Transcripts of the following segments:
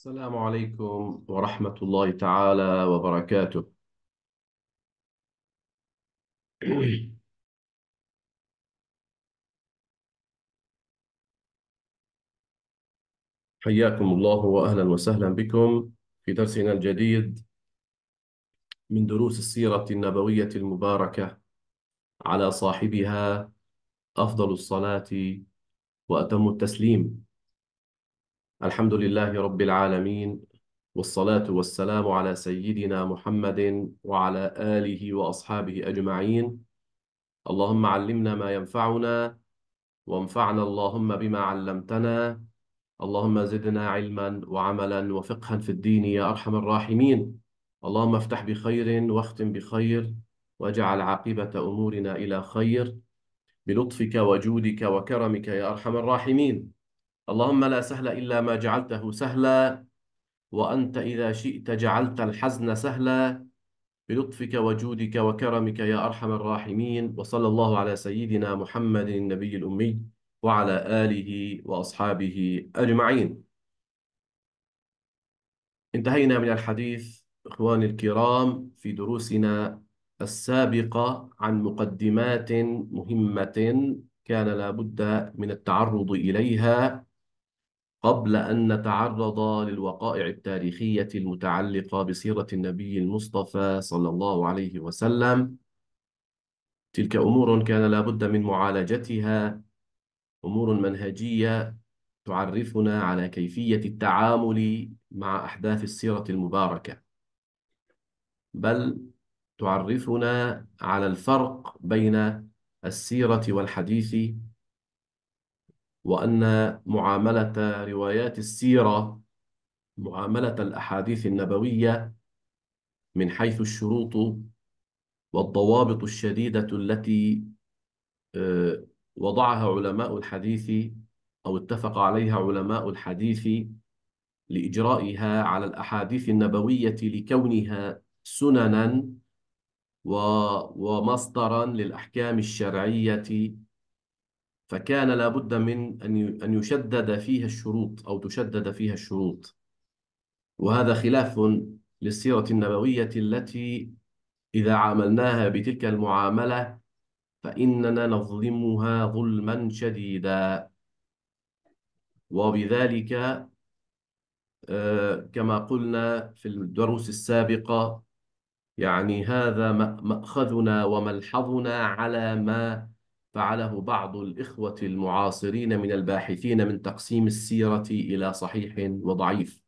السلام عليكم ورحمة الله تعالى وبركاته. حياكم الله وأهلا وسهلا بكم في درسنا الجديد من دروس السيرة النبوية المباركة على صاحبها أفضل الصلاة وأتم التسليم. الحمد لله رب العالمين والصلاة والسلام على سيدنا محمد وعلى آله وأصحابه أجمعين. اللهم علمنا ما ينفعنا وانفعنا اللهم بما علمتنا. اللهم زدنا علما وعملا وفقها في الدين يا أرحم الراحمين. اللهم افتح بخير واختم بخير واجعل عاقبة أمورنا إلى خير. بلطفك وجودك وكرمك يا أرحم الراحمين. اللهم لا سهل إلا ما جعلته سهلا وأنت إذا شئت جعلت الحزن سهلا. بلطفك وجودك وكرمك يا أرحم الراحمين وصلى الله على سيدنا محمد النبي الأمي وعلى آله وأصحابه أجمعين. انتهينا من الحديث إخواني الكرام في دروسنا السابقة عن مقدمات مهمة كان لابد من التعرض إليها. قبل أن نتعرض للوقائع التاريخية المتعلقة بسيرة النبي المصطفى صلى الله عليه وسلم. تلك أمور كان لابد من معالجتها أمور منهجية تعرفنا على كيفية التعامل مع أحداث السيرة المباركة. بل تعرفنا على الفرق بين السيرة والحديث وأن معاملة روايات السيرة معاملة الأحاديث النبوية من حيث الشروط والضوابط الشديدة التي آه، وضعها علماء الحديث أو اتفق عليها علماء الحديث لإجرائها على الأحاديث النبوية لكونها سننا ومصدرا للأحكام الشرعية فكان لابد من أن يشدد فيها الشروط أو تشدد فيها الشروط. وهذا خلاف للسيرة النبوية التي إذا عاملناها بتلك المعاملة فإننا نظلمها ظلما شديدا. وبذلك آه، كما قلنا في الدروس السابقة يعني هذا مأخذنا وملحظنا على ما فعله بعض الإخوة المعاصرين من الباحثين من تقسيم السيرة إلى صحيح وضعيف.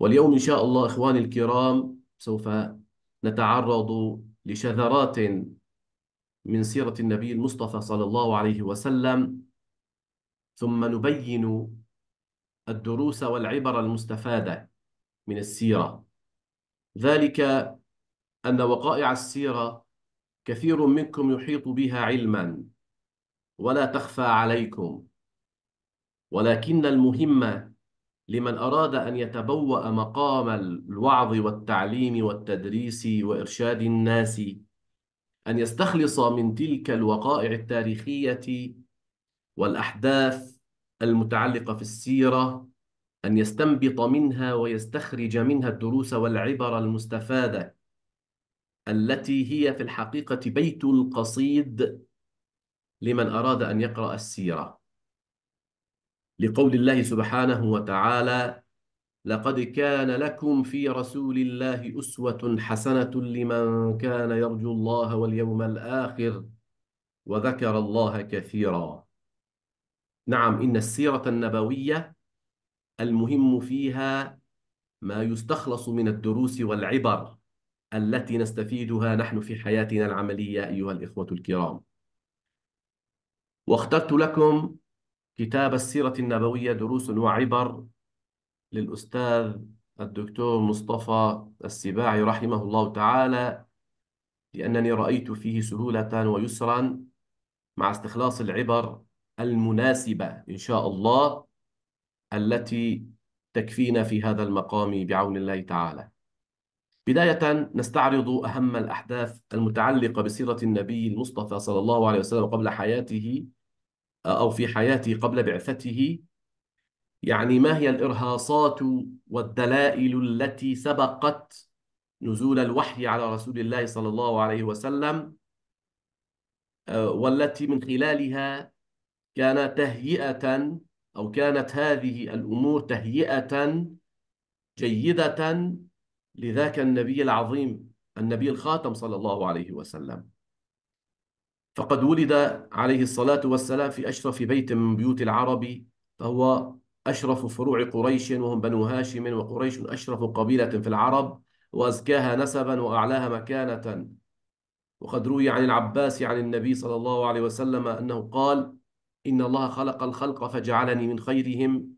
واليوم إن شاء الله إخواني الكرام سوف نتعرض لشذرات من سيرة النبي المصطفى صلى الله عليه وسلم ثم نبين الدروس والعبر المستفادة من السيرة. ذلك أن وقائع السيرة كثير منكم يحيط بها علما ولا تخفى عليكم. ولكن المهم لمن أراد أن يتبوأ مقام الوعظ والتعليم والتدريس وإرشاد الناس أن يستخلص من تلك الوقائع التاريخية والأحداث المتعلقة في السيرة أن يستنبط منها ويستخرج منها الدروس والعبر المستفادة. التي هي في الحقيقة بيت القصيد لمن أراد أن يقرأ السيرة. لقول الله سبحانه وتعالى لقد كان لكم في رسول الله أسوة حسنة لمن كان يرجو الله واليوم الآخر وذكر الله كثيرا. نعم إن السيرة النبوية المهم فيها ما يستخلص من الدروس والعبر. التي نستفيدها نحن في حياتنا العملية أيها الإخوة الكرام. واخترت لكم كتاب السيرة النبوية دروس وعبر للأستاذ الدكتور مصطفى السباعي رحمه الله تعالى لأنني رأيت فيه سهولة ويسرا مع استخلاص العبر المناسبة إن شاء الله التي تكفينا في هذا المقام بعون الله تعالى. بداية نستعرض أهم الأحداث المتعلقة بسيرة النبي المصطفى صلى الله عليه وسلم قبل حياته أو في حياته قبل بعثته. يعني ما هي الإرهاصات والدلائل التي سبقت نزول الوحي على رسول الله صلى الله عليه وسلم آه، والتي من خلالها كان تهيئة أو كانت هذه الأمور تهيئة جيدة لذاك النبي العظيم النبي الخاتم صلى الله عليه وسلم. فقد ولد عليه الصلاة والسلام في أشرف بيت من بيوت العرب فهو أشرف فروع قريش وهم بنو هاشم وقريش أشرف قبيلة في العرب وأزكاها نسبا وأعلاها مكانة. وقد روي عن العباس عن النبي صلى الله عليه وسلم أنه قال إن الله خلق الخلق فجعلني من خيرهم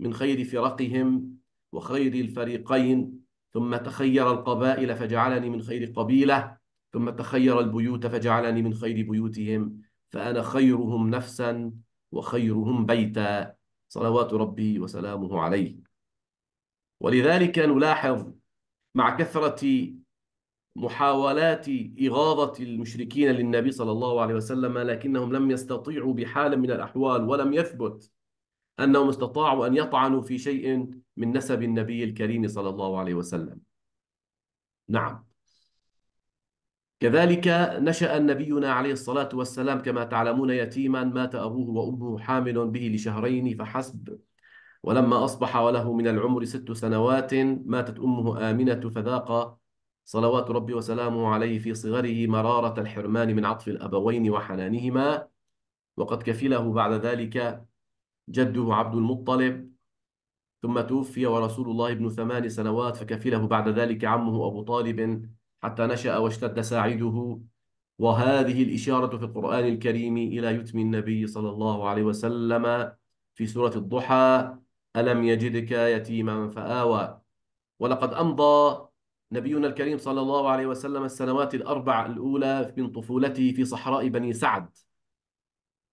من خير فرقهم وخير الفريقين ثم تخير القبائل فجعلني من خير قبيلة ثم تخير البيوت فجعلني من خير بيوتهم فأنا خيرهم نفسا وخيرهم بيتا. صلوات ربي وسلامه عليه. ولذلك نلاحظ مع كثرة محاولات إغاظة المشركين للنبي صلى الله عليه وسلم لكنهم لم يستطيعوا بحال من الأحوال ولم يثبت أنهم استطاعوا أن يطعنوا في شيء من نسب النبي الكريم صلى الله عليه وسلم. نعم. كذلك نشأ نبينا عليه الصلاة والسلام كما تعلمون يتيما مات أبوه وأمه حامل به لشهرين فحسب. ولما أصبح وله من العمر ست سنوات ماتت أمه آمنة فذاق صلوات ربي وسلامه عليه في صغره مرارة الحرمان من عطف الأبوين وحنانهما وقد كفله بعد ذلك جده عبد المطلب ثم توفي ورسول الله ابن ثمان سنوات فكفله بعد ذلك عمه أبو طالب حتى نشأ واشتد ساعده. وهذه الإشارة في القرآن الكريم إلى يتم النبي صلى الله عليه وسلم في سورة الضحى ألم يجدك يتيما فآوى. ولقد أمضى نبينا الكريم صلى الله عليه وسلم السنوات الأربع الأولى من طفولته في صحراء بني سعد.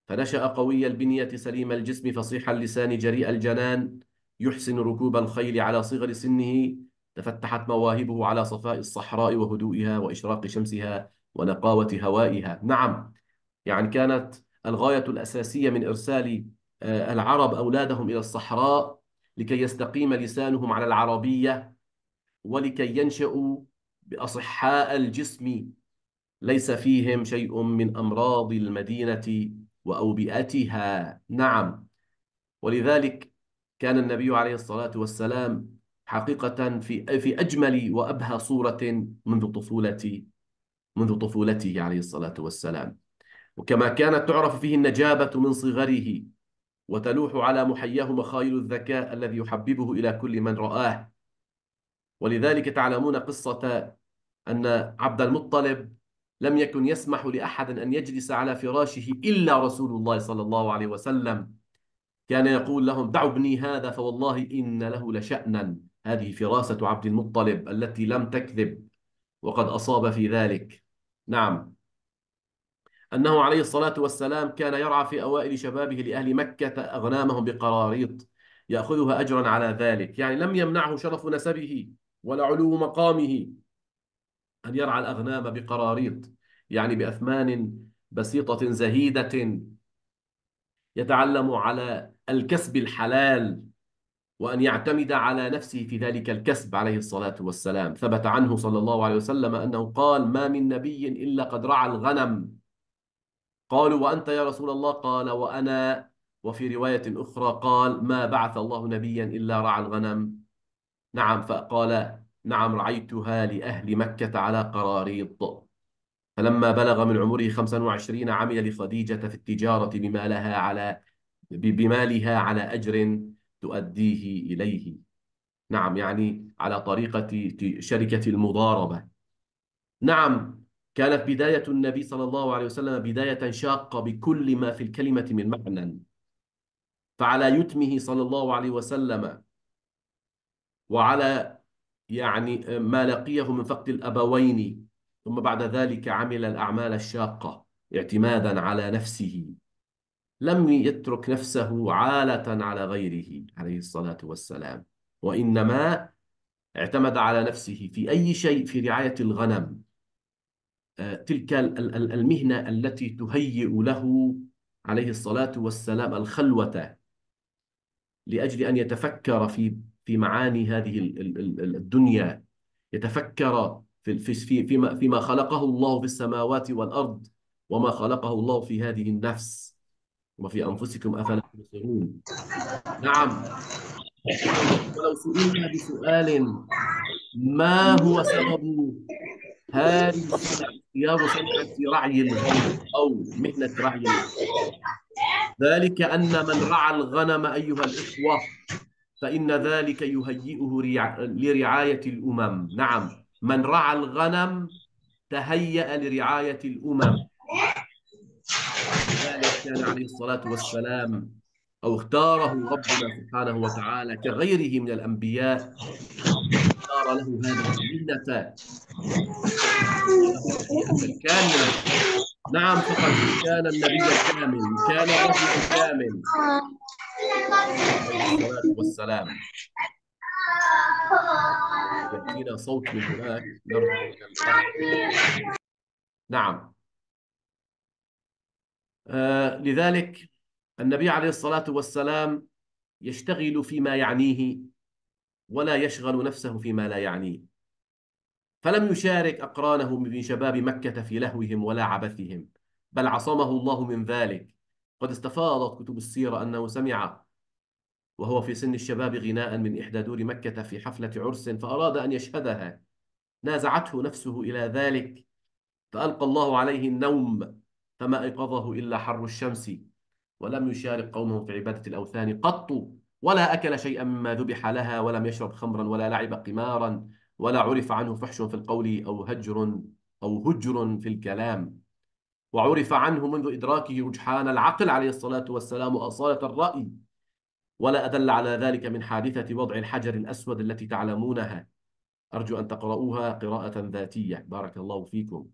فنشأ قوي البنية سليم الجسم فصيح اللسان جريء الجنان يحسن ركوب الخيل على صغر سنه. تفتحت مواهبه على صفاء الصحراء وهدوئها وإشراق شمسها ونقاوة هوائها. نعم يعني كانت الغاية الأساسية من إرسال آه، العرب أولادهم إلى الصحراء لكي يستقيم لسانهم على العربية ولكي ينشأوا بأصحاء الجسم. ليس فيهم شيء من أمراض المدينة وأوبئتها. نعم. ولذلك كان النبي عليه الصلاة والسلام حقيقة في في أجمل وأبهى صورة منذ طفولة منذ طفولته عليه الصلاة والسلام. وكما كانت تعرف فيه النجابة من صغره وتلوح على محياه مخايل الذكاء الذي يحببه إلى كل من رآه. ولذلك تعلمون قصة أن عبد المطلب لم يكن يسمح لأحد أن يجلس على فراشه إلا رسول الله صلى الله عليه وسلم. كان يقول لهم دعوا ابني هذا فوالله إن له لشأنا. هذه فراسة عبد المطلب التي لم تكذب وقد أصاب في ذلك. نعم. أنه عليه الصلاة والسلام كان يرعى في أوائل شبابه لأهل مكة أغنامهم بقراريط يأخذها أجرا على ذلك. يعني لم يمنعه شرف نسبه ولا علو مقامه. أن يرعى الأغنام بقراريط يعني بأثمان بسيطة زهيدة يتعلم على الكسب الحلال وأن يعتمد على نفسه في ذلك الكسب عليه الصلاة والسلام. ثبت عنه صلى الله عليه وسلم أنه قال ما من نبي إلا قد رعى الغنم. قالوا وأنت يا رسول الله؟ قال وأنا. وفي رواية أخرى قال ما بعث الله نبيا إلا رعى الغنم. نعم فقال نعم رعيتها لأهل مكة على قراريط. فلما بلغ من عمره 25 عمل لخديجة في التجارة بما لها على بمالها على أجر تؤديه إليه. نعم يعني على طريقة شركة المضاربة. نعم كانت بداية النبي صلى الله عليه وسلم بداية شاقة بكل ما في الكلمة من معنى. فعلى يتمه صلى الله عليه وسلم وعلى يعني ما لقيه من فقد الأبوين. ثم بعد ذلك عمل الأعمال الشاقة اعتمادا على نفسه. لم يترك نفسه عالة على غيره عليه الصلاة والسلام. وإنما اعتمد على نفسه في أي شيء في رعاية الغنم. آه، تلك المهنة التي تهيئ له عليه الصلاة والسلام الخلوة لأجل أن يتفكر في في معاني هذه الدنيا يتفكر في في فيما فيما خلقه الله في السماوات والأرض وما خلقه الله في هذه النفس. وفي أنفسكم أفلا تبصرون؟ نعم. ولو سئلنا بسؤال ما هو سبب هذه اختيار صنعة رعي الغنم أو مهنة رعي الغنم ذلك أن من رعى الغنم أيها الإخوة فإن ذلك يهيئه لرعاية الأمم. نعم. من رعى الغنم تهيأ لرعاية الأمم. ذلك كان عليه الصلاة والسلام أو اختاره ربنا سبحانه وتعالى كغيره من الأنبياء. اختار له هذه المهنة كاملة. نعم فقد كان النبي الكامل كان الرجل الكامل والسلام. يأتينا صوت من هناك نعم. آه لذلك النبي عليه الصلاة والسلام يشتغل فيما يعنيه ولا يشغل نفسه فيما لا يعنيه. فلم يشارك أقرانه من شباب مكة في لهوهم ولا عبثهم بل عصمه الله من ذلك. قد استفاضت كتب السيرة أنه سمع وهو في سن الشباب غناء من إحدى دور مكة في حفلة عرس فأراد أن يشهدها. نازعته نفسه إلى ذلك فألقى الله عليه النوم فما أيقظه إلا حر الشمس ولم يشارك قومه في عبادة الأوثان قط ولا أكل شيئا مما ذبح لها ولم يشرب خمرا ولا لعب قمارا ولا عرف عنه فحش في القول أو هجر أو هجر في الكلام. وعرف عنه منذ إدراكه رجحان العقل عليه الصلاة والسلام وأصالة الرأي. ولا أدل على ذلك من حادثة وضع الحجر الأسود التي تعلمونها. أرجو أن تقرؤوها قراءة ذاتية. بارك الله فيكم.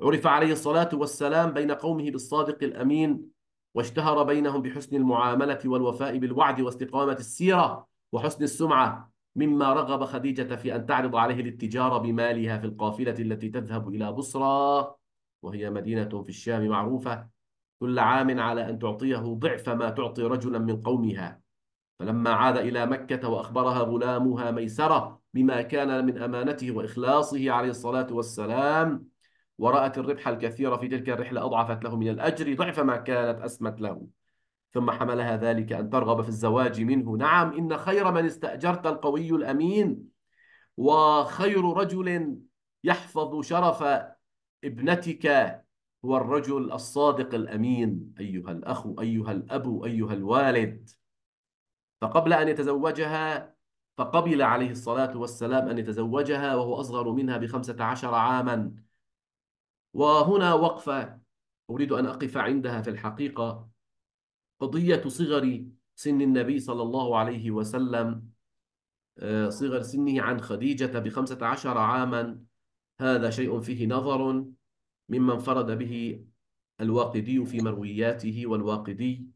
عرف عليه الصلاة والسلام بين قومه بالصادق الأمين واشتهر بينهم بحسن المعاملة والوفاء بالوعد واستقامة السيرة وحسن السمعة مما رغب خديجة في أن تعرض عليه الاتجار بمالها في القافلة التي تذهب إلى بصرى. وهي مدينة في الشام معروفة كل عام على أن تعطيه ضعف ما تعطي رجلا من قومها. فلما عاد إلى مكة وأخبرها غلامها ميسرة بما كان من أمانته وإخلاصه عليه الصلاة والسلام ورأت الربح الكثير في تلك الرحلة أضعفت له من الأجر ضعف ما كانت أسمت له. ثم حملها ذلك أن ترغب في الزواج منه. نعم إن خير من استأجرت القوي الأمين وخير رجل يحفظ شرف ابنتك هو الرجل الصادق الأمين أيها الأخ أيها الأب أيها الوالد. فقبل أن يتزوجها فقبل عليه الصلاة والسلام أن يتزوجها وهو أصغر منها بخمسة عشر عاما. وهنا وقفة. أريد أن أقف عندها في الحقيقة. قضية صغر سن النبي صلى الله عليه وسلم آه، صغر سنه عن خديجة بخمسة عشر عاما. هذا شيء فيه نظر مما انفرد به الواقدي في مروياته والواقدي.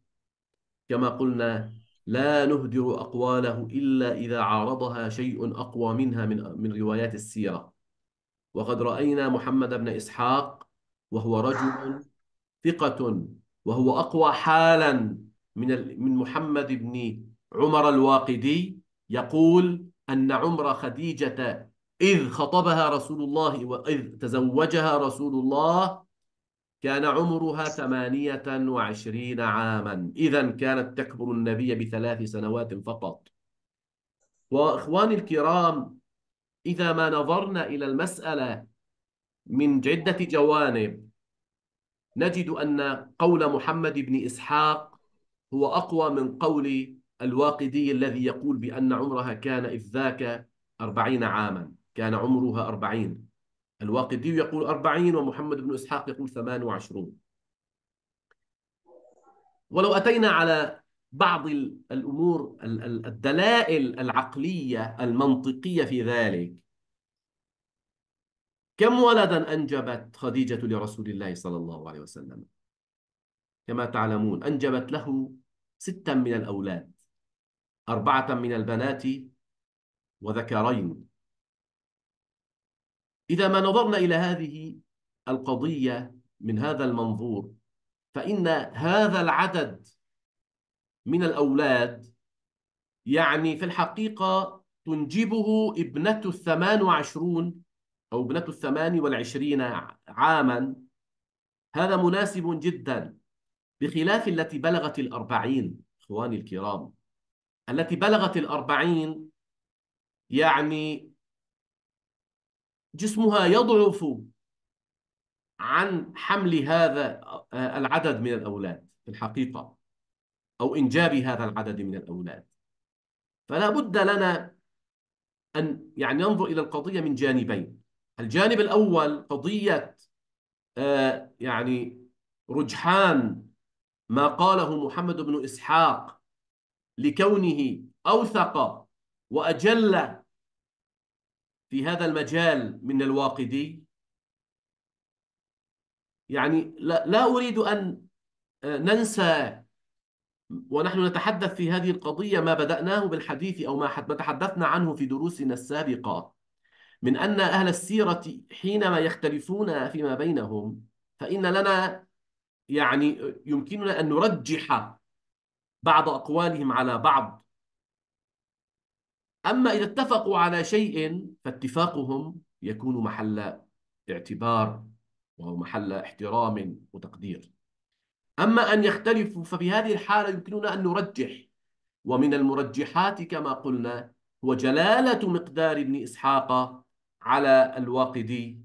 كما قلنا لا نهدر أقواله إلا إذا عارضها شيء أقوى منها من من روايات السيرة. وقد رأينا محمد بن إسحاق وهو رجل ثقة وهو أقوى حالا من من محمد بن عمر الواقدي. يقول أن عمر خديجة إذ خطبها رسول الله وإذ تزوجها رسول الله كان عمرها ثمانية وعشرين عاما. إذا كانت تكبر النبي بثلاث سنوات فقط. وإخواني الكرام إذا ما نظرنا إلى المسألة من عدة جوانب نجد أن قول محمد بن إسحاق هو أقوى من قول الواقدي الذي يقول بأن عمرها كان إذ ذاك أربعين عاما. كان عمرها أربعين. الواقدي يقول أربعين ومحمد بن إسحاق يقول ثمان وعشرون. ولو أتينا على بعض الأمور الدلائل العقلية المنطقية في ذلك. كم ولدا أنجبت خديجة لرسول الله صلى الله عليه وسلم؟ كما تعلمون أنجبت له ستا من الأولاد أربعة من البنات وذكرين. إذا ما نظرنا إلى هذه القضية من هذا المنظور فإن هذا العدد من الأولاد يعني في الحقيقة تنجبه ابنة الثمان وعشرون أو ابنة الثمان والعشرين عاما. هذا مناسب جدا بخلاف التي بلغت الأربعين إخواني الكرام. التي بلغت الأربعين يعني جسمها يضعف عن حمل هذا العدد من الأولاد في الحقيقة أو إنجاب هذا العدد من الأولاد. فلا بد لنا أن يعني ننظر إلى القضية من جانبين. الجانب الأول قضية آه يعني رجحان ما قاله محمد بن إسحاق لكونه أوثق وأجل في هذا المجال من الواقدي. يعني لا, أريد أن آه، ننسى ونحن نتحدث في هذه القضية ما بدأناه بالحديث أو ما تحدثنا عنه في دروسنا السابقة من أن أهل السيرة حينما يختلفون فيما بينهم فإن لنا يعني يمكننا أن نرجح بعض أقوالهم على بعض أما إذا اتفقوا على شيء فاتفاقهم يكون محل اعتبار وهو محل احترام وتقدير. أما أن يختلفوا ففي هذه الحالة يمكننا أن نرجح. ومن المرجحات كما قلنا هو جلالة مقدار ابن إسحاق على الواقدي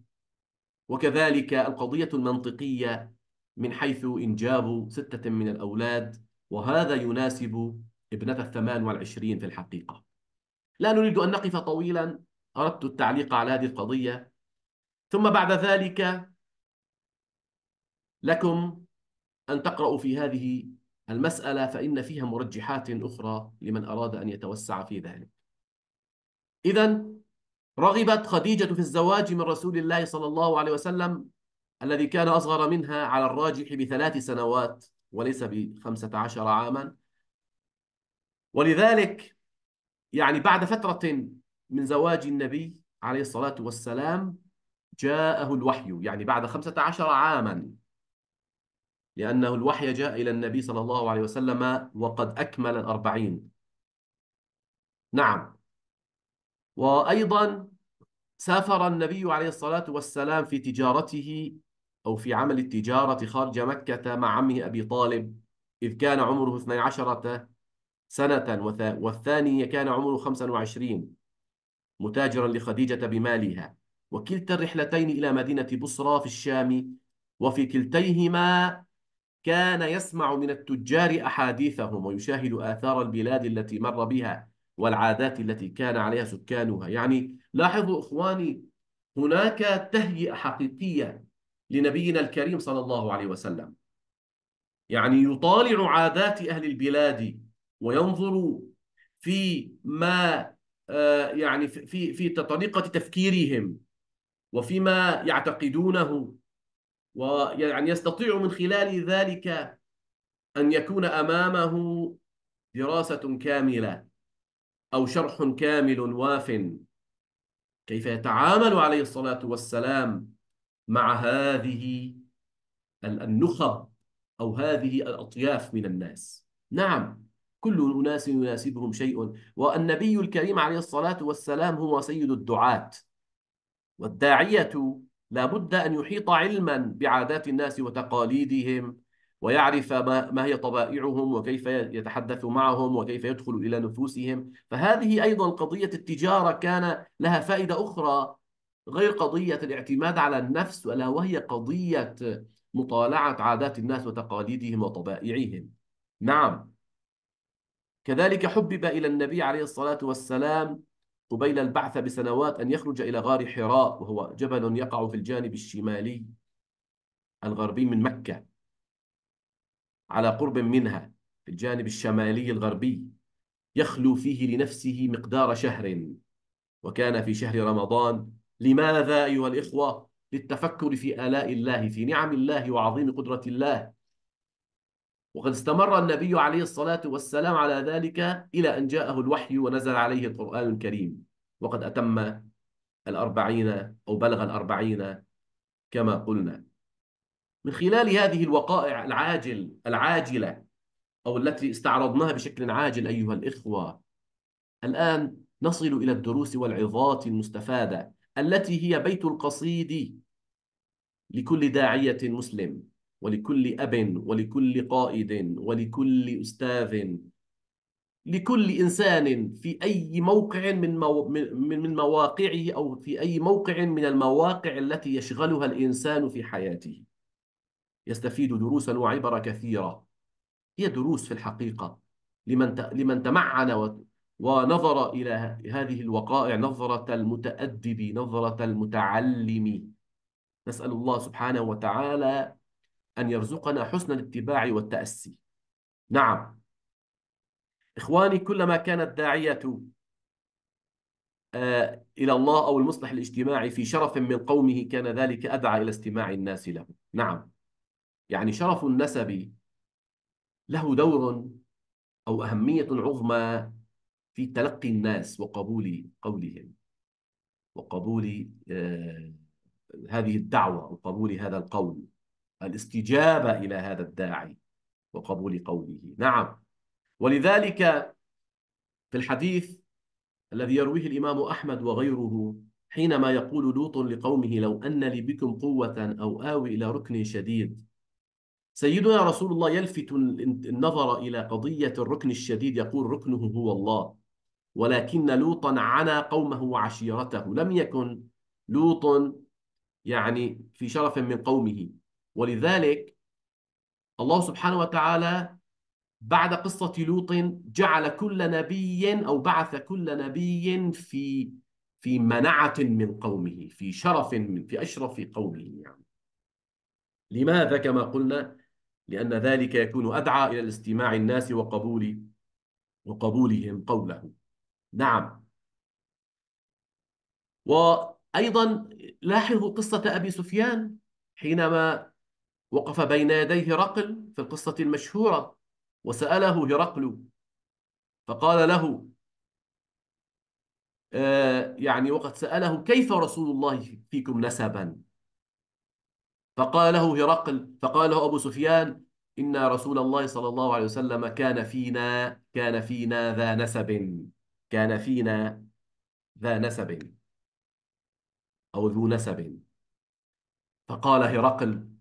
وكذلك القضية المنطقية من حيث إنجاب ستة من الأولاد وهذا يناسب ابنة الثمان والعشرين في الحقيقة. لا نريد أن نقف طويلا أردت التعليق على هذه القضية. ثم بعد ذلك لكم أن تقرأوا في هذه المسألة فإن فيها مرجحات أخرى لمن أراد أن يتوسع في ذلك. إذا رغبت خديجة في الزواج من رسول الله صلى الله عليه وسلم الذي كان أصغر منها على الراجح بثلاث سنوات وليس بخمسة عشر عاما. ولذلك يعني بعد فترة من زواج النبي عليه الصلاة والسلام جاءه الوحي يعني بعد خمسة عشر عاما لأنه الوحي جاء إلى النبي صلى الله عليه وسلم وقد أكمل الأربعين. نعم. وأيضا سافر النبي عليه الصلاة والسلام في تجارته أو في عمل التجارة خارج مكة مع عمه أبي طالب إذ كان عمره 12 سنة والثاني كان عمره 25 متاجرا لخديجة بمالها. وكلتا الرحلتين إلى مدينة بصرى في الشام وفي كلتيهما كان يسمع من التجار أحاديثهم ويشاهد آثار البلاد التي مر بها والعادات التي كان عليها سكانها. يعني لاحظوا إخواني هناك تهيئة حقيقية لنبينا الكريم صلى الله عليه وسلم. يعني يطالع عادات أهل البلاد وينظر في ما آه، يعني في في طريقة تفكيرهم وفيما يعتقدونه ويعني يستطيع من خلال ذلك أن يكون أمامه دراسة كاملة أو شرح كامل واف. كيف يتعامل عليه الصلاة والسلام مع هذه النخب أو هذه الأطياف من الناس؟ نعم. كل أناس يناسبهم شيء. والنبي الكريم عليه الصلاة والسلام هو سيد الدعاة. والداعية لا بد أن يحيط علما بعادات الناس وتقاليدهم ويعرف ما, هي طبائعهم وكيف يتحدث معهم وكيف يدخل إلى نفوسهم. فهذه أيضا قضية التجارة كان لها فائدة أخرى غير قضية الاعتماد على النفس ولا وهي قضية مطالعة عادات الناس وتقاليدهم وطبائعهم. نعم. كذلك حبب إلى النبي عليه الصلاة والسلام قبيل البعث بسنوات أن يخرج إلى غار حراء وهو جبل يقع في الجانب الشمالي الغربي من مكة على قرب منها في الجانب الشمالي الغربي يخلو فيه لنفسه مقدار شهر وكان في شهر رمضان لماذا أيها الإخوة؟ للتفكر في آلاء الله في نعم الله وعظيم قدرة الله وقد استمر النبي عليه الصلاة والسلام على ذلك إلى أن جاءه الوحي ونزل عليه القرآن الكريم. وقد أتم الأربعين أو بلغ الأربعين كما قلنا. من خلال هذه الوقائع العاجل العاجلة أو التي استعرضناها بشكل عاجل أيها الإخوة الآن نصل إلى الدروس والعظات المستفادة التي هي بيت القصيد لكل داعية مسلم. ولكل أب ولكل قائد ولكل أستاذ لكل إنسان في أي موقع من. من مواقعه أو في أي موقع من المواقع التي يشغلها الإنسان في حياته يستفيد دروسا وعبر كثيرة هي دروس في الحقيقة لمن. لمن تمعن. ونظر إلى هذه الوقائع نظرة المتأدب نظرة المتعلم نسأل الله سبحانه وتعالى أن يرزقنا حسن الاتباع والتأسي. نعم. إخواني كلما كانت الداعية آه، إلى الله أو المصلح الاجتماعي في شرف من قومه كان ذلك أدعى إلى استماع الناس له. نعم. يعني شرف النسب له دور أو أهمية عظمى في تلقي الناس وقبول قولهم وقبول آه، هذه الدعوة وقبول هذا القول. الاستجابة إلى هذا الداعي وقبول قوله. نعم. ولذلك في الحديث الذي يرويه الإمام أحمد وغيره حينما يقول لوط لقومه لو أن لي بكم قوة أو آوي إلى ركن شديد سيدنا رسول الله يلفت النظر إلى قضية الركن الشديد يقول ركنه هو الله ولكن لوطا عنا قومه وعشيرته. لم يكن لوط يعني في شرف من قومه. ولذلك الله سبحانه وتعالى بعد قصة لوط جعل كل نبي أو بعث كل نبي في في منعة من قومه في شرف من في أشرف قومه يعني. لماذا كما قلنا؟ لأن ذلك يكون أدعى إلى الاستماع الناس وقبول وقبولهم قوله. نعم. وأيضا لاحظوا قصة أبي سفيان حينما وقف بين يديه هرقل في القصة المشهورة وسأله هرقل فقال له آه يعني وقد سأله كيف رسول الله فيكم نسبا؟ فقال له هرقل فقال له أبو سفيان إن رسول الله صلى الله عليه وسلم كان فينا كان فينا ذا نسب كان فينا ذا نسب أو ذو نسب. فقال هرقل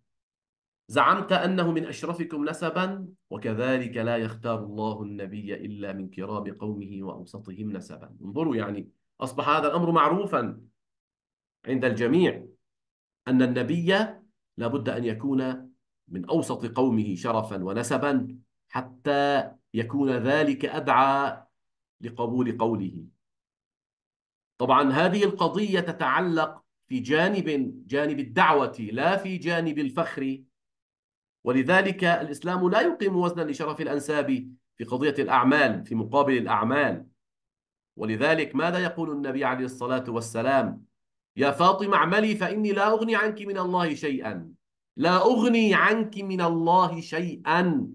زعمت أنه من أشرفكم نسبا وكذلك لا يختار الله النبي إلا من كرام قومه وأوسطهم نسبا. انظروا يعني أصبح هذا الأمر معروفا عند الجميع أن النبي لابد أن يكون من أوسط قومه شرفا ونسبا حتى يكون ذلك أدعى لقبول قوله. طبعا هذه القضية تتعلق في جانب جانب الدعوة لا في جانب الفخر. ولذلك الإسلام لا يقيم وزنا لشرف الأنساب في قضية الأعمال في مقابل الأعمال. ولذلك ماذا يقول النبي عليه الصلاة والسلام؟ يا فاطمة اعملي فإني لا أغني عنك من الله شيئا. لا أغني عنك من الله شيئا.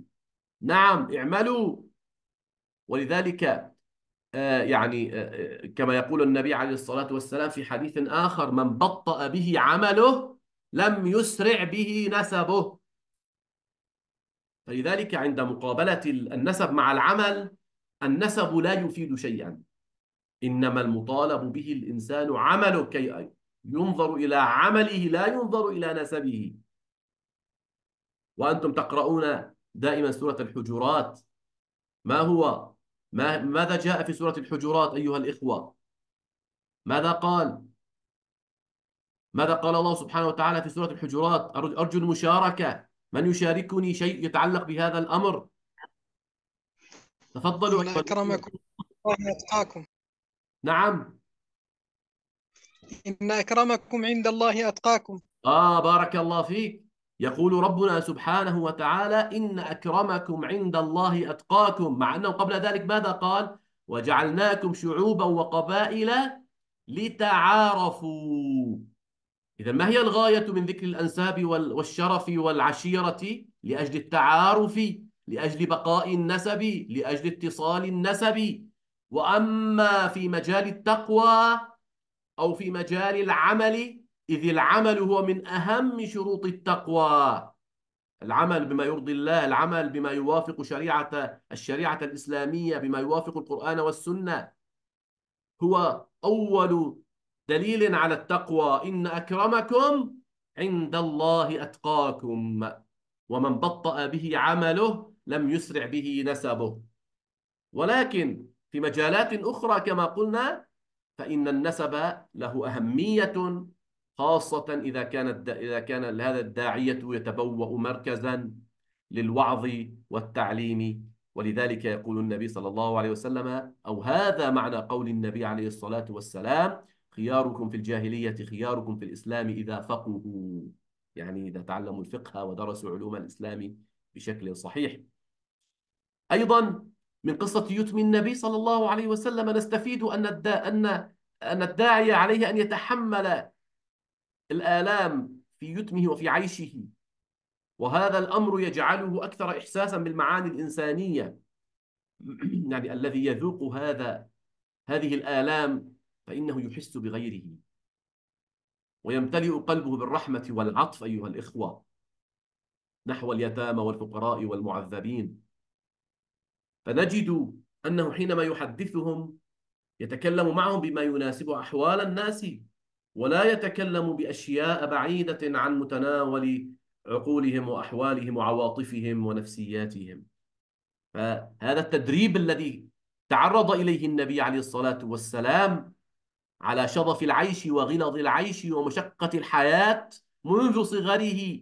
نعم اعملوا. ولذلك آه، يعني آه، كما يقول النبي عليه الصلاة والسلام في حديث آخر من بطأ به عمله لم يسرع به نسبه. فلذلك عند مقابلة النسب مع العمل النسب لا يفيد شيئا. إنما المطالب به الإنسان عمله كي ينظر إلى عمله لا ينظر إلى نسبه. وأنتم تقرؤون دائما سورة الحجرات. ما هو؟ ما ماذا جاء في سورة الحجرات أيها الإخوة؟ ماذا قال؟ ماذا قال الله سبحانه وتعالى في سورة الحجرات؟ أرجو المشاركة. من يشاركني شيء يتعلق بهذا الأمر؟ تفضلوا إن أكرمكم الله أتقاكم. نعم. إن أكرمكم عند الله أتقاكم. آه بارك الله فيك. يقول ربنا سبحانه وتعالى إن أكرمكم عند الله أتقاكم. مع أنه قبل ذلك ماذا قال؟ وجعلناكم شعوبا وقبائل لتعارفوا. إذا ما هي الغاية من ذكر الأنساب والشرف والعشيرة لأجل التعارف لأجل بقاء النسب لأجل اتصال النسب؟ وأما في مجال التقوى أو في مجال العمل إذ العمل هو من أهم شروط التقوى. العمل بما يرضي الله العمل بما يوافق شريعة الشريعة الإسلامية بما يوافق القرآن والسنة هو أول دليل على التقوى. إن أكرمكم عند الله أتقاكم. ومن بطأ به عمله لم يسرع به نسبه. ولكن في مجالات أخرى كما قلنا فإن النسب له أهمية خاصة إذا كانت إذا كان هذا الداعية يتبوأ مركزا للوعظ والتعليم. ولذلك يقول النبي صلى الله عليه وسلم أو هذا معنى قول النبي عليه الصلاة والسلام خياركم في الجاهلية خياركم في الإسلام إذا فقهوا. يعني إذا تعلموا الفقه ودرسوا علوم الإسلام بشكل صحيح. أيضا من قصة يتم النبي صلى الله عليه وسلم نستفيد أن الدا أن أن الداعية عليه أن يتحمل الآلام في يتمه وفي عيشه. وهذا الأمر يجعله أكثر إحساسا بالمعاني الإنسانية. يعني الذي يذوق هذا هذه الآلام فإنه يحس بغيره. ويمتلئ قلبه بالرحمة والعطف أيها الإخوة نحو اليتامى والفقراء والمعذبين. فنجد أنه حينما يحدثهم يتكلم معهم بما يناسب أحوال الناس ولا يتكلم بأشياء بعيدة عن متناول عقولهم وأحوالهم وعواطفهم ونفسياتهم. فهذا التدريب الذي تعرض إليه النبي عليه الصلاة والسلام على شظف العيش وغلظ العيش ومشقة الحياة منذ صغره.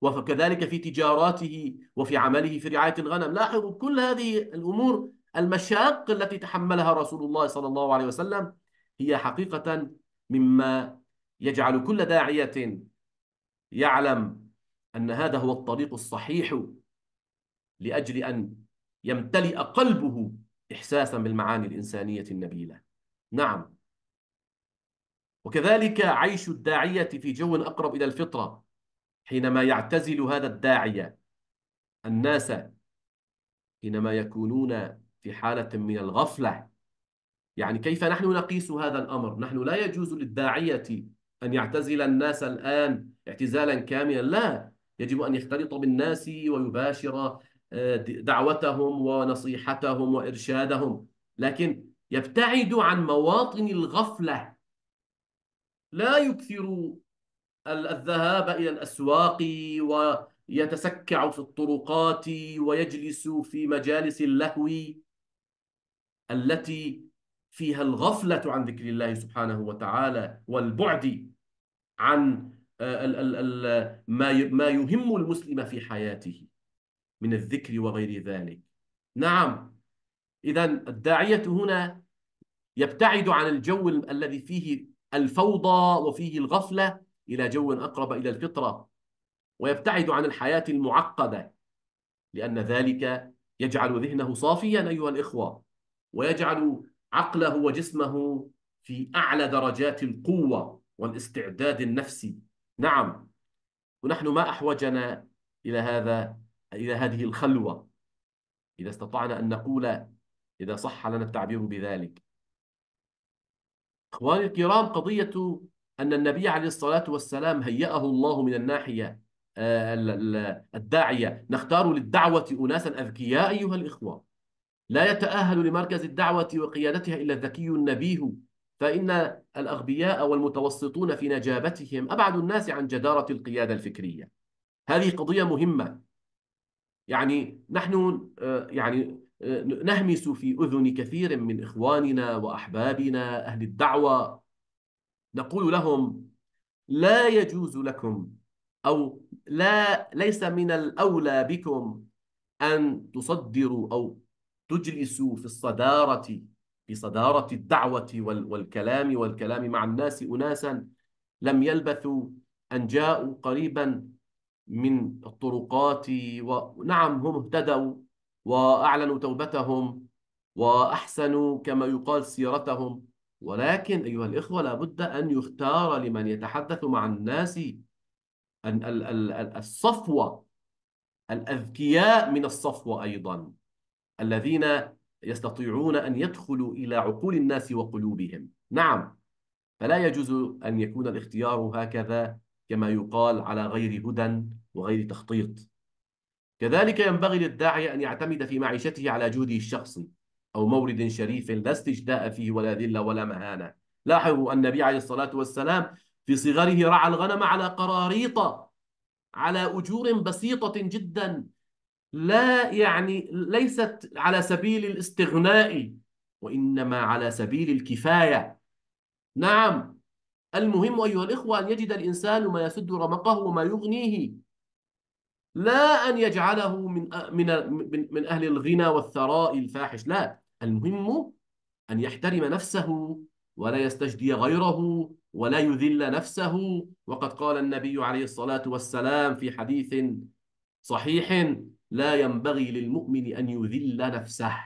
وكذلك في تجاراته وفي عمله في رعاية الغنم. لاحظوا كل هذه الأمور المشاق التي تحملها رسول الله صلى الله عليه وسلم هي حقيقة مما يجعل كل داعية يعلم أن هذا هو الطريق الصحيح لأجل أن يمتلئ قلبه إحساسا بالمعاني الإنسانية النبيلة. نعم. وكذلك عيش الداعية في جو أقرب إلى الفطرة حينما يعتزل هذا الداعية الناس حينما يكونون في حالة من الغفلة. يعني كيف نحن نقيس هذا الأمر؟ نحن لا يجوز للداعية أن يعتزل الناس الآن اعتزالا كاملا. لا يجب أن يختلط بالناس ويباشر آه، دعوتهم ونصيحتهم وإرشادهم. لكن يبتعد عن مواطن الغفلة. لا يكثر الذهاب إلى الأسواق ويتسكع في الطرقات ويجلس في مجالس اللهو التي فيها الغفلة عن ذكر الله سبحانه وتعالى والبعد عن آه، ما يهم المسلم في حياته من الذكر وغير ذلك. نعم. إذا الداعية هنا يبتعد عن الجو الذي فيه الفوضى وفيه الغفلة إلى جو أقرب إلى الفطرة ويبتعد عن الحياة المعقدة لأن ذلك يجعل ذهنه صافيا أيها الإخوة ويجعل عقله وجسمه في أعلى درجات القوة والاستعداد النفسي. نعم ونحن ما أحوجنا إلى هذا إلى هذه الخلوة. إذا استطعنا أن نقول إذا صح لنا التعبير بذلك. إخواني الكرام قضية أن النبي عليه الصلاة والسلام هيأه الله من الناحية آه، الداعية. نختار للدعوة أناسا أذكياء أيها الإخوة. لا يتأهل لمركز الدعوة وقيادتها إلا الذكي النبيه فإن الأغبياء والمتوسطون في نجابتهم أبعد الناس عن جدارة القيادة الفكرية. هذه قضية مهمة. يعني نحن آه، يعني نهمس في أذن كثير من إخواننا وأحبابنا أهل الدعوة. نقول لهم لا يجوز لكم أو لا ليس من الأولى بكم أن تصدروا أو تجلسوا في الصدارة في صدارة الدعوة والكلام والكلام مع الناس أناسا. لم يلبثوا أن جاءوا قريبا من الطرقات ونعم هم اهتدوا. وأعلنوا توبتهم وأحسنوا كما يقال سيرتهم. ولكن أيها الإخوة لابد أن يختار لمن يتحدث مع الناس الصفوة الأذكياء من الصفوة أيضا الذين يستطيعون أن يدخلوا إلى عقول الناس وقلوبهم. نعم فلا يجوز أن يكون الاختيار هكذا كما يقال على غير هدى وغير تخطيط. كذلك ينبغي للداعية أن يعتمد في معيشته على جهده الشخصي أو مولد شريف لا استجداء فيه ولا ذلة ولا مهانة. لاحظوا النبي عليه الصلاة والسلام في صغره رعى الغنم على قراريط على أجور بسيطة جدا. لا يعني ليست على سبيل الاستغناء وإنما على سبيل الكفاية. نعم المهم أيها الإخوة أن يجد الإنسان ما يسد رمقه وما يغنيه. لا أن يجعله من من من أهل الغنى والثراء الفاحش. لا المهم أن يحترم نفسه ولا يستجدي غيره ولا يذل نفسه. وقد قال النبي عليه الصلاة والسلام في حديث صحيح لا ينبغي للمؤمن أن يذل نفسه.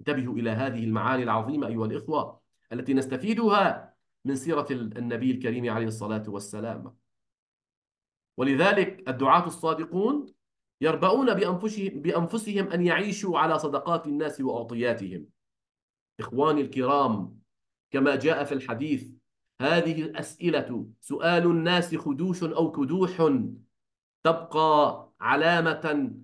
انتبهوا إلى هذه المعاني العظيمة أيها الإخوة التي نستفيدها من سيرة النبي الكريم عليه الصلاة والسلام. ولذلك الدعاة الصادقون يربؤون بأنفسهم, بأنفسهم أن يعيشوا على صدقات الناس وأعطياتهم. إخواني الكرام كما جاء في الحديث هذه الأسئلة سؤال الناس خدوش أو كدوح؟ تبقى علامة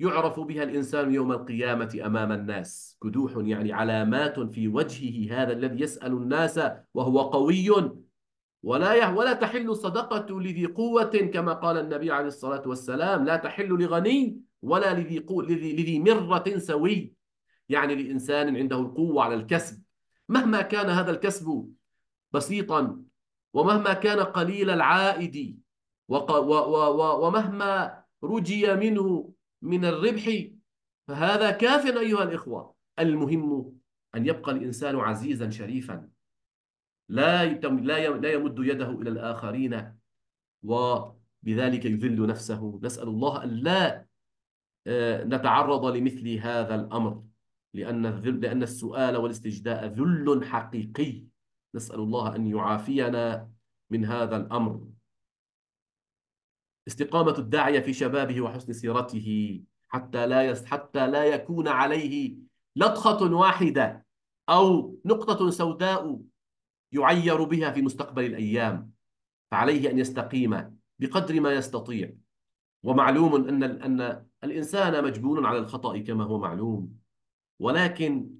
يعرف بها الإنسان يوم القيامة أمام الناس. كدوح يعني علامات في وجهه هذا الذي يسأل الناس وهو قوي ولا ولا تحل الصدقة لذي قوة كما قال النبي عليه الصلاة والسلام لا تحل لغني ولا لذي قو... لذي... لذي مرة سوي. يعني لإنسان عنده القوة على الكسب. مهما كان هذا الكسب بسيطا ومهما كان قليل العائد وق... و... و... و... ومهما رجي منه من الربح فهذا كاف أيها الإخوة. المهم أن يبقى الإنسان عزيزا شريفا. لا لا يمد يده إلى الآخرين وبذلك يذل نفسه. نسأل الله أن لا آه، نتعرض لمثل هذا الأمر لأن الذل لأن السؤال والاستجداء ذل حقيقي. نسأل الله أن يعافينا من هذا الأمر. استقامة الداعية في شبابه وحسن سيرته حتى لا يس حتى لا يكون عليه لطخة واحدة أو نقطة سوداء. يعير بها في مستقبل الأيام فعليه أن يستقيم بقدر ما يستطيع. ومعلوم أن أن الإنسان مجبول على الخطأ كما هو معلوم. ولكن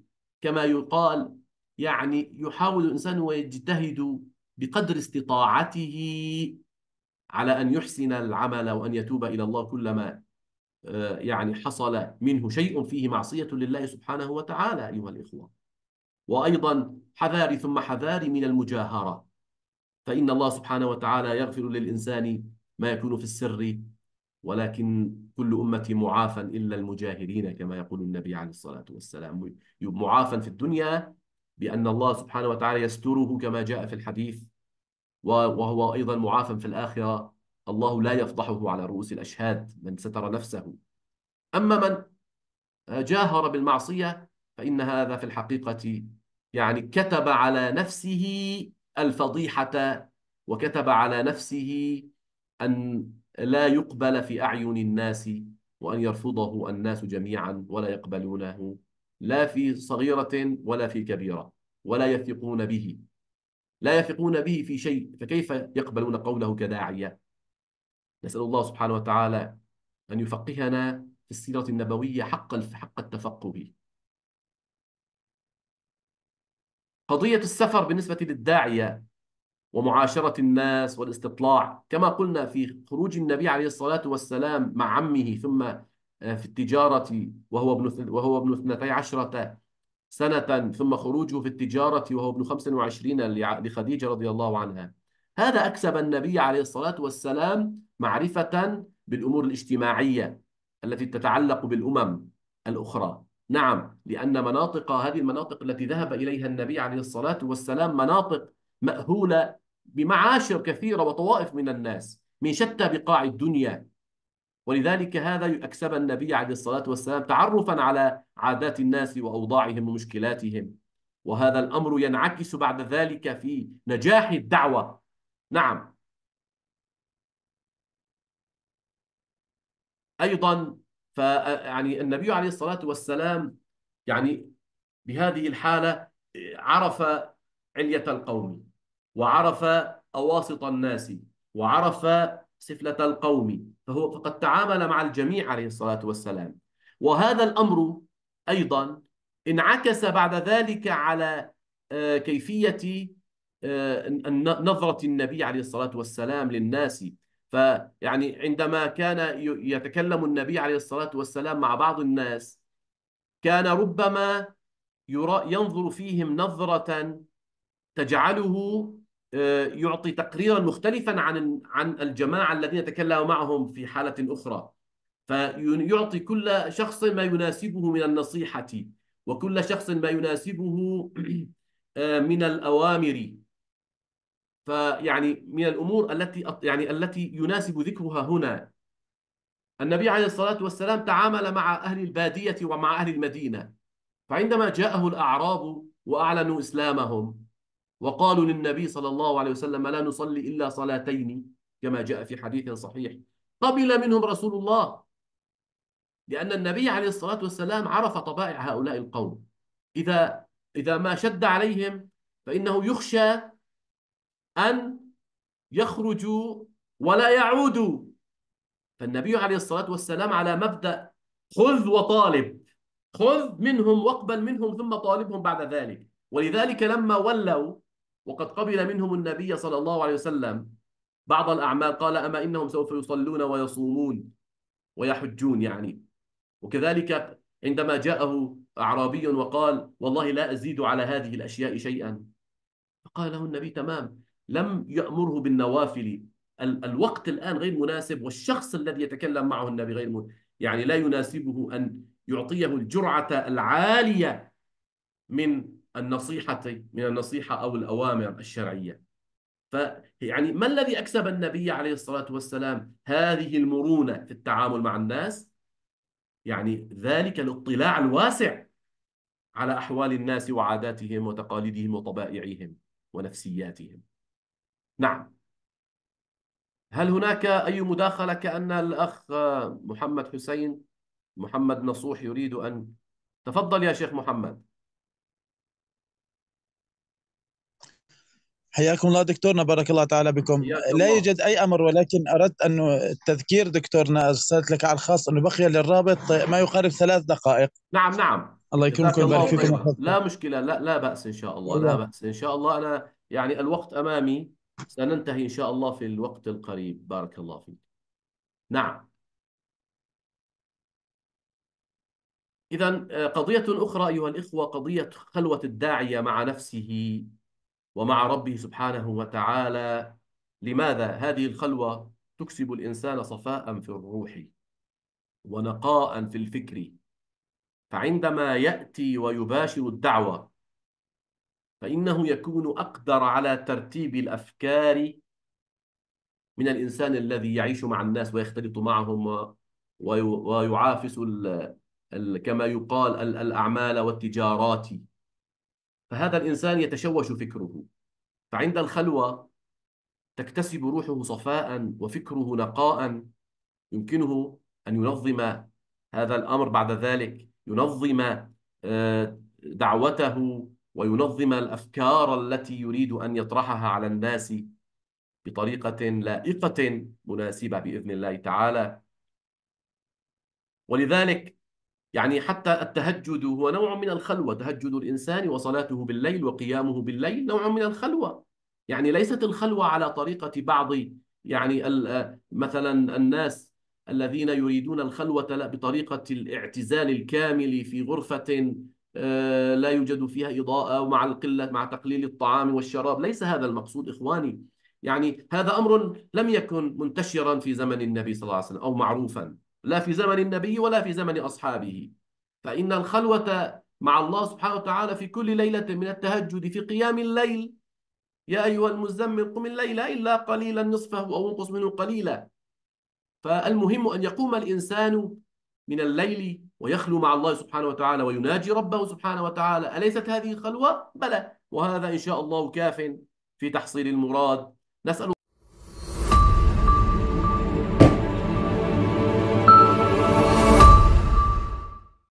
كما يقال يعني يحاول الإنسان ويجتهد بقدر استطاعته على أن يحسن العمل وأن يتوب إلى الله كلما آه، يعني حصل منه شيء. فيه معصية لله سبحانه وتعالى أيها الإخوة. وأيضا حذاري ثم حذاري من المجاهرة. فإن الله سبحانه وتعالى يغفر للإنسان ما يكون في السر ولكن كل أمتي معافى إلا المجاهرين كما يقول النبي عليه الصلاة والسلام. معافى في الدنيا بأن الله سبحانه وتعالى يستره كما جاء في الحديث وهو أيضا معافى في الآخرة. الله لا يفضحه على رؤوس الأشهاد من ستر نفسه. أما من جاهر بالمعصية فإن هذا في الحقيقة يعني كتب على نفسه الفضيحة وكتب على نفسه أن لا يقبل في أعين الناس وأن يرفضه الناس جميعا ولا يقبلونه لا في صغيرة ولا في كبيرة ولا يثقون به. لا يثقون به في شيء فكيف يقبلون قوله كداعية؟ نسأل الله سبحانه وتعالى أن يفقهنا في السيرة النبوية حق حق التفقه. قضية السفر بالنسبة للداعية ومعاشرة الناس والاستطلاع كما قلنا في خروج النبي عليه الصلاة والسلام مع عمه ثم آه، في التجارة وهو ابن وهو ابن اثنتي عشرة سنة ثم خروجه في التجارة وهو ابن 25 لخديجة رضي الله عنها. هذا أكسب النبي عليه الصلاة والسلام معرفة بالأمور الاجتماعية التي تتعلق بالأمم الأخرى. نعم لأن مناطق هذه المناطق التي ذهب إليها النبي عليه الصلاة والسلام مناطق مأهولة بمعاشر كثيرة وطوائف من الناس من شتى بقاع الدنيا. ولذلك هذا أكسب النبي عليه الصلاة والسلام تعرفا على عادات الناس وأوضاعهم ومشكلاتهم. وهذا الأمر ينعكس بعد ذلك في نجاح الدعوة. نعم. أيضا ف يعني النبي عليه الصلاة والسلام يعني بهذه الحالة عرف علية القوم وعرف أواسط الناس وعرف سفلة القوم فهو فقد تعامل مع الجميع عليه الصلاة والسلام. وهذا الأمر أيضا انعكس بعد ذلك على آه، كيفية آه، نظرة النبي عليه الصلاة والسلام للناس. فيعني عندما كان يتكلم النبي عليه الصلاة والسلام مع بعض الناس كان ربما ينظر فيهم نظرة تجعله آه، يعطي تقريرا مختلفا عن عن الجماعة الذين تكلم معهم في حالة أخرى. فيعطي كل شخص ما يناسبه من النصيحة وكل شخص ما يناسبه آه، من الأوامر. فيعني من الأمور التي يعني التي يناسب ذكرها هنا. النبي عليه الصلاة والسلام تعامل مع أهل البادية ومع أهل المدينة. فعندما جاءه الأعراب وأعلنوا إسلامهم وقالوا للنبي صلى الله عليه وسلم لا نصلي إلا صلاتين كما جاء في حديث صحيح قبل منهم رسول الله. لأن النبي عليه الصلاة والسلام عرف طبائع هؤلاء القوم. إذا إذا ما شد عليهم فإنه يخشى أن يخرجوا ولا يعودوا. فالنبي عليه الصلاة والسلام على مبدأ خذ وطالب خذ منهم واقبل منهم ثم طالبهم بعد ذلك. ولذلك لما ولوا وقد قبل منهم النبي صلى الله عليه وسلم بعض الأعمال قال أما إنهم سوف يصلون ويصومون ويحجون يعني. وكذلك عندما جاءه أعرابي وقال والله لا أزيد على هذه الأشياء شيئا. فقال له النبي تمام لم يأمره بالنوافل. ال الوقت الآن غير مناسب والشخص الذي يتكلم معه النبي غير م... يعني لا يناسبه أن يعطيه الجرعة العالية من النصيحة من النصيحة أو الأوامر الشرعية. فيعني ما الذي أكسب النبي عليه الصلاة والسلام هذه المرونة في التعامل مع الناس؟ يعني ذلك الاطلاع الواسع على أحوال الناس وعاداتهم وتقاليدهم وطبائعهم ونفسياتهم. نعم. هل هناك أي مداخلة كأن الأخ محمد حسين محمد نصوح يريد أن تفضل يا شيخ محمد؟ حياكم الله دكتورنا بارك الله تعالى بكم. لا يوجد أي أمر ولكن أردت انه التذكير دكتورنا أرسلت لك على الخاص أنه بقي للرابط ما يقارب ثلاث دقائق. نعم نعم. الله يكرمكم ويبارك فيكم. لا مشكلة لا لا بأس إن شاء الله لا بأس إن شاء الله. أنا يعني الوقت أمامي. سننتهي إن شاء الله في الوقت القريب. بارك الله فيك. نعم. إذا آه، قضية أخرى أيها الإخوة قضية خلوة الداعية مع نفسه ومع ربه سبحانه وتعالى. لماذا هذه الخلوة تكسب الإنسان صفاء في الروح ونقاء في الفكر؟ فعندما يأتي ويباشر الدعوة فإنه يكون أقدر على ترتيب الأفكار من الإنسان الذي يعيش مع الناس ويختلط معهم ويعافس كما يقال الأعمال والتجارات. فهذا الإنسان يتشوش فكره. فعند الخلوة تكتسب روحه صفاء وفكره نقاء. يمكنه أن ينظم هذا الأمر بعد ذلك. ينظم آه، دعوته وينظم الأفكار التي يريد أن يطرحها على الناس بطريقة لائقة مناسبة بإذن الله تعالى. ولذلك يعني حتى التهجد هو نوع من الخلوة. تهجد الإنسان وصلاته بالليل وقيامه بالليل نوع من الخلوة. يعني ليست الخلوة على طريقة بعض يعني مثلا الناس الذين يريدون الخلوة بطريقة الاعتزال الكامل في غرفة آه، لا يوجد فيها إضاءة ومع القلة مع تقليل الطعام والشراب. ليس هذا المقصود إخواني. يعني هذا أمر لم يكن منتشرا في زمن النبي صلى الله عليه وسلم أو معروفا. لا في زمن النبي ولا في زمن أصحابه. فإن الخلوة مع الله سبحانه وتعالى في كل ليلة من التهجد في قيام الليل يا أيها المزمل قم الليل إلا قليلا نصفه أو انقص منه قليلا. فالمهم أن يقوم الإنسان من الليل ويخلو مع الله سبحانه وتعالى ويناجي ربه سبحانه وتعالى. أليست هذه خلوة؟ بلى. وهذا إن شاء الله كاف في تحصيل المراد. نسأل